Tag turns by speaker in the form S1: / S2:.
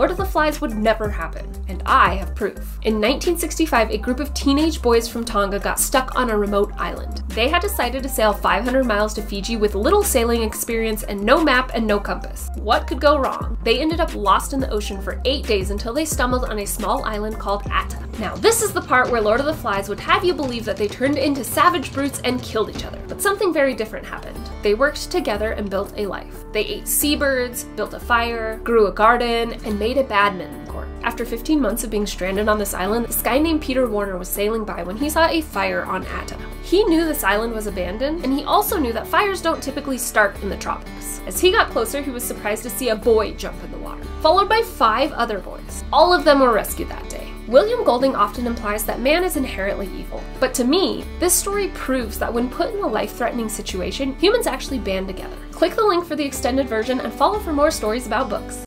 S1: Lord of the Flies would never happen, and I have proof. In 1965, a group of teenage boys from Tonga got stuck on a remote island. They had decided to sail 500 miles to Fiji with little sailing experience and no map and no compass. What could go wrong? They ended up lost in the ocean for eight days until they stumbled on a small island called Ata. Now, this is the part where Lord of the Flies would have you believe that they turned into savage brutes and killed each other. But something very different happened. They worked together and built a life. They ate seabirds, built a fire, grew a garden, and made a badminton court. After 15 months of being stranded on this island, this guy named Peter Warner was sailing by when he saw a fire on Ata. He knew this island was abandoned, and he also knew that fires don't typically start in the tropics. As he got closer, he was surprised to see a boy jump in the water, followed by five other boys. All of them were rescued that day. William Golding often implies that man is inherently evil, but to me, this story proves that when put in a life-threatening situation, humans actually band together. Click the link for the extended version and follow for more stories about books.